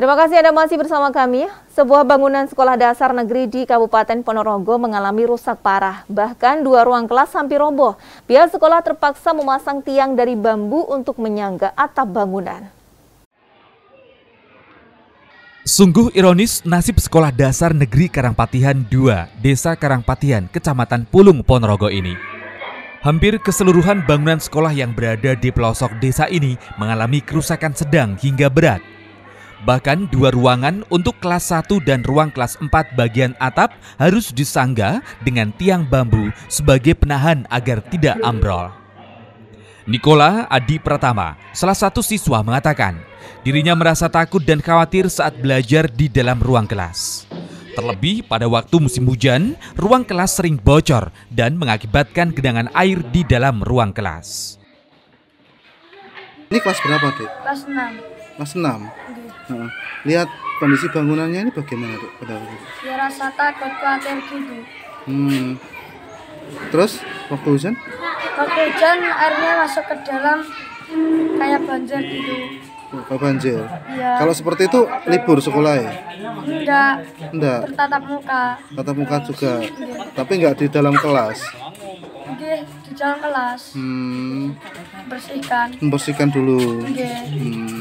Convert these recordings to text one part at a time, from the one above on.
Terima kasih Anda masih bersama kami. Sebuah bangunan sekolah dasar negeri di Kabupaten Ponorogo mengalami rusak parah. Bahkan dua ruang kelas hampir roboh. Pihak sekolah terpaksa memasang tiang dari bambu untuk menyangga atap bangunan. Sungguh ironis nasib sekolah dasar negeri Karangpatihan 2, Desa Karangpatihan, Kecamatan Pulung, Ponorogo ini. Hampir keseluruhan bangunan sekolah yang berada di pelosok desa ini mengalami kerusakan sedang hingga berat. Bahkan dua ruangan untuk kelas 1 dan ruang kelas 4 bagian atap harus disangga dengan tiang bambu sebagai penahan agar tidak ambrol. Nikola Adi Pratama, salah satu siswa mengatakan, dirinya merasa takut dan khawatir saat belajar di dalam ruang kelas. Terlebih pada waktu musim hujan, ruang kelas sering bocor dan mengakibatkan genangan air di dalam ruang kelas. Ini kelas berapa, Dek? Kelas 6. Kelas 6. Lihat kondisi bangunannya ini bagaimana, Dek? Pada waktu itu? Ya rasa takut khawatir gitu. Hmm. Terus waktu hujan? Waktu hujan airnya masuk ke dalam kayak banjir gitu. Oh, banjir. Iya. Kalau seperti itu libur sekolah ya? Enggak Enggak. bertatap muka. Tatap muka juga. Tapi enggak di dalam kelas. Oke, di dalam kelas Hmm. bersihkan. Membersihkan dulu. Oke. Hmm.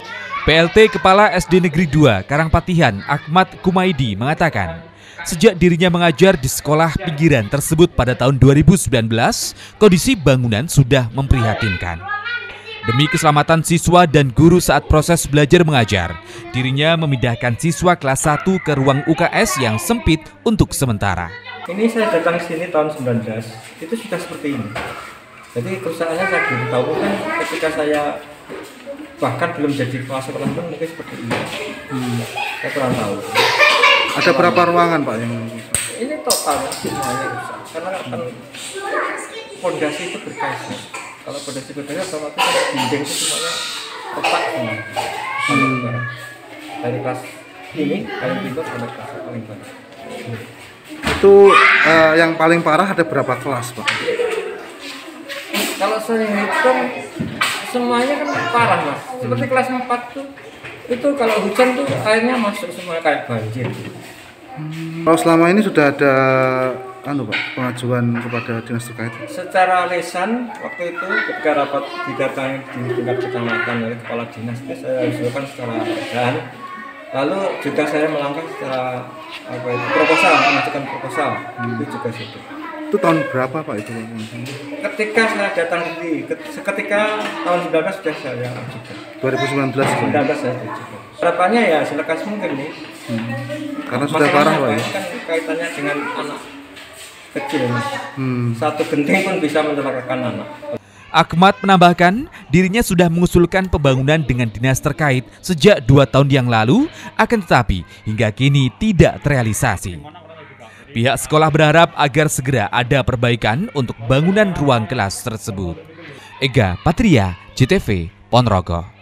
PLT Kepala SD Negeri 2 Karangpatihan Ahmad Kumaidi mengatakan, sejak dirinya mengajar di sekolah pinggiran tersebut pada tahun 2019, kondisi bangunan sudah memprihatinkan. Demi keselamatan siswa dan guru saat proses belajar mengajar, dirinya memindahkan siswa kelas 1 ke ruang UKS yang sempit untuk sementara. Ini saya datang ke sini tahun 19, itu sudah seperti ini. Jadi kerusakannya saya belum tahu mungkin ketika saya bahkan belum jadi kelas sekolah pun mungkin seperti ini. Hmm. Saya kurang tahu. Ada berapa ruangan, Pak yang Ini total semuanya rusak karena kan fondasi itu berkaisar. Kalau fondasi berkaisar otomatis kan dinding itu semuanya retak semua. Hmm. Dari kelas ini paling pintu sampai kelas paling banyak. itu eh, yang paling parah ada berapa kelas, Pak? kalau saya hitung semuanya kan parah mas. Seperti kelas 4 tuh itu kalau hujan tuh airnya masuk semua kayak banjir. Kalau selama ini sudah ada anu, Pak, pengajuan kepada dinas terkait. secara lesan waktu itu ketika rapat didatangi di tingkat kecamatan oleh kepala dinas itu saya usulkan secara lesan lalu juga saya melangkah secara apa itu proposal mengajukan proposal. Itu juga situ Itu tahun berapa, Pak itu? Ketika saya datang di ketika tahun 19 sudah saya ajukan 2019. Pak. 19 saya ajukan harapannya ya selekas mungkin nih Karena sudah parah, Pak ya. Kan kaitannya dengan anak kecil mas. Hmm. Satu genting pun bisa mencelakakan anak. Ahmad menambahkan, dirinya sudah mengusulkan pembangunan dengan dinas terkait sejak dua tahun yang lalu, akan tetapi hingga kini tidak terrealisasi. Pihak sekolah berharap agar segera ada perbaikan untuk bangunan ruang kelas tersebut. Ega Patria, JTV, Ponorogo.